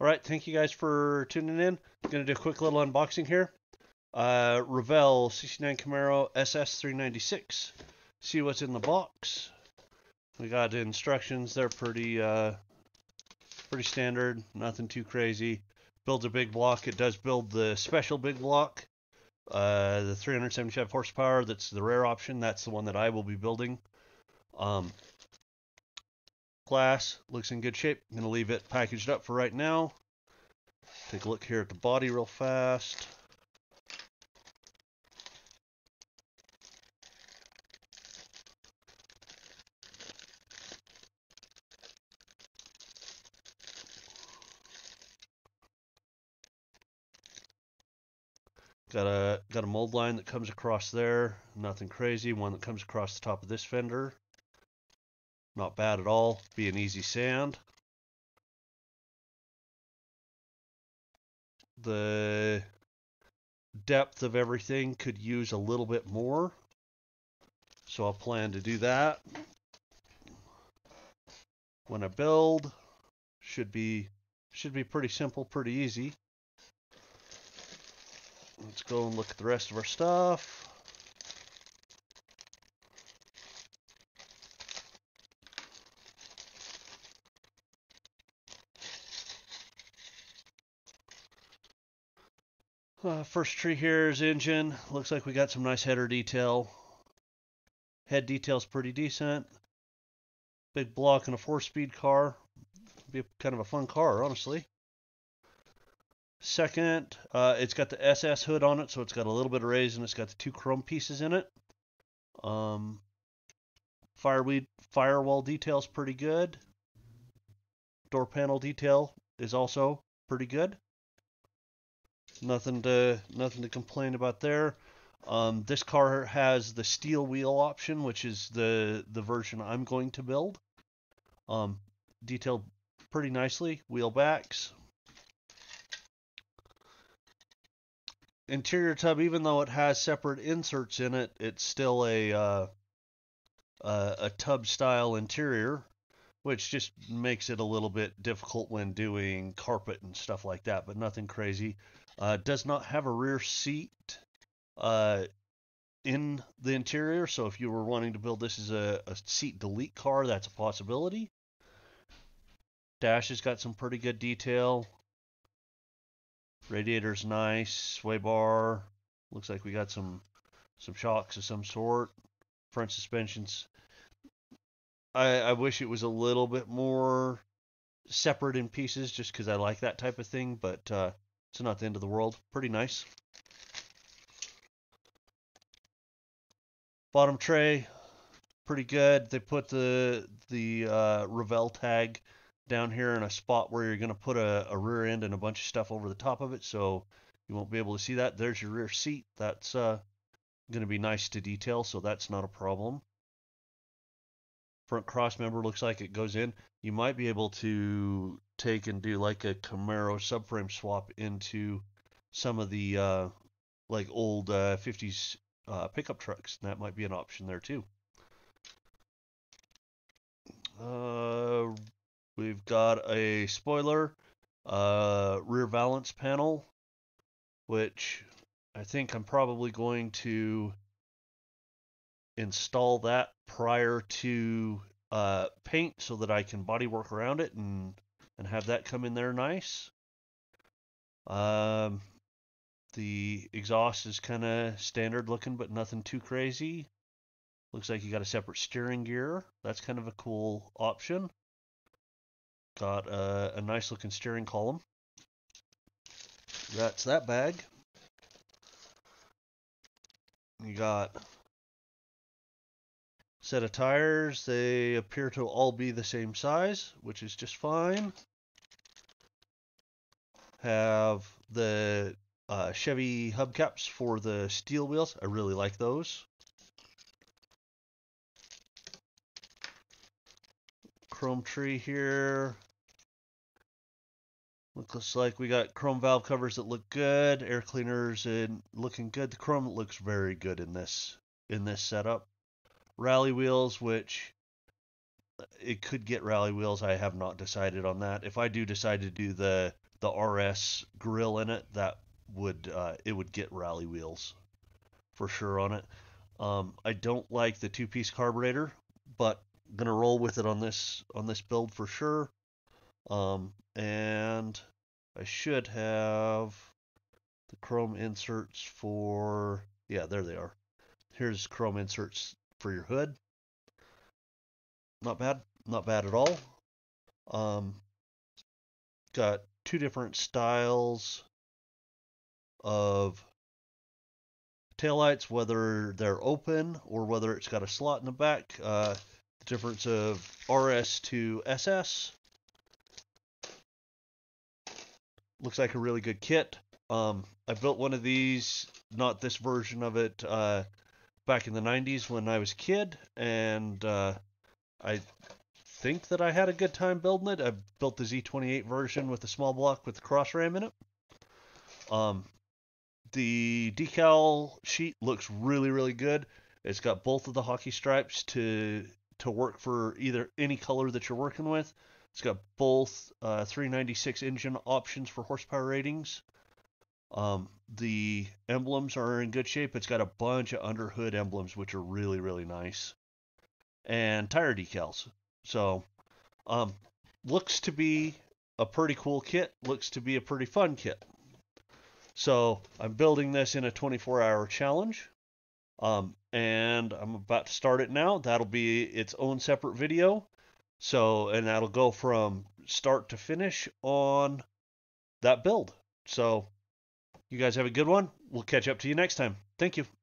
All right, thank you guys for tuning in. I'm gonna do a quick little unboxing here. Uh, Revell 69 Camaro SS396. See what's in the box. We got instructions. They're pretty uh, pretty standard. Nothing too crazy. Builds a big block. It does build the special big block. Uh, the 375 horsepower. That's the rare option. That's the one that I will be building. Um, glass looks in good shape. I'm gonna leave it packaged up for right now. Take a look here at the body real fast. Got a got a mold line that comes across there. Nothing crazy. One that comes across the top of this fender. Not bad at all. Be an easy sand. The depth of everything could use a little bit more. So I'll plan to do that. When I build, should be should be pretty simple, pretty easy. Let's go and look at the rest of our stuff. Uh, first tree here is engine. Looks like we got some nice header detail. Head detail's pretty decent. Big block and a four-speed car. Be kind of a fun car, honestly. Second, uh, it's got the SS hood on it, so it's got a little bit of raise, and it's got the two chrome pieces in it. Um, fireweed firewall detail's pretty good. Door panel detail is also pretty good. Nothing to nothing to complain about there. Um, this car has the steel wheel option, which is the the version I'm going to build. Um, detailed pretty nicely. Wheel backs, interior tub, even though it has separate inserts in it, it's still a uh, a, a tub style interior, which just makes it a little bit difficult when doing carpet and stuff like that. But nothing crazy. Uh, does not have a rear seat uh, in the interior, so if you were wanting to build this as a, a seat delete car, that's a possibility. Dash has got some pretty good detail. Radiator's nice. Sway bar. Looks like we got some some shocks of some sort. Front suspensions. I, I wish it was a little bit more separate in pieces just because I like that type of thing, but uh, it's not the end of the world. Pretty nice. Bottom tray, pretty good. They put the the uh, Revell tag down here in a spot where you're going to put a, a, rear end and a bunch of stuff over the top of it, so you won't be able to see that. There's your rear seat. That's uh, going to be nice to detail, so that's not a problem. Front cross member looks like it goes in. You might be able to take and do like a Camaro subframe swap into some of the uh, like old uh, 50s uh, pickup trucks. That might be an option there too. Uh, We've got a spoiler, uh, rear valance panel, which I think I'm probably going to install that prior to uh, paint so that I can bodywork around it and and have that come in there nice. Um, the exhaust is kind of standard looking, but nothing too crazy. Looks like you got a separate steering gear. That's kind of a cool option. Got a, a nice looking steering column. That's that bag. You got set of tires. They appear to all be the same size, which is just fine. Have the uh, Chevy hubcaps for the steel wheels. I really like those. Chrome tree here. Looks like we got chrome valve covers that look good, air cleaners and looking good. The chrome looks very good in this in this setup. Rally wheels, which it could get rally wheels. I have not decided on that. If I do decide to do the the RS grill in it, that would uh, it would get rally wheels for sure on it. Um, I don't like the two-piece carburetor, but gonna roll with it on this on this build for sure. Um, and I should have the chrome inserts for yeah, there they are. Here's chrome inserts for your hood. Not bad, not bad at all. Um, got two different styles of taillights, whether they're open or whether it's got a slot in the back. Uh, the difference of RS to SS. Looks like a really good kit. Um, I built one of these, not this version of it, uh, back in the 90s when I was a kid, and uh, I think that I had a good time building it. I built the Z28 version with the small block with the cross ram in it. Um, the decal sheet looks really, really good. It's got both of the hockey stripes to to work for either any color that you're working with. It's got both uh, 396 engine options for horsepower ratings. Um, the emblems are in good shape. It's got a bunch of underhood emblems, which are really, really nice. And tire decals. So, um, looks to be a pretty cool kit. Looks to be a pretty fun kit. So I'm building this in a 24 hour challenge. Um, and I'm about to start it now. That'll be its own separate video. So, and that'll go from start to finish on that build. So, you guys have a good one. We'll catch up to you next time. Thank you.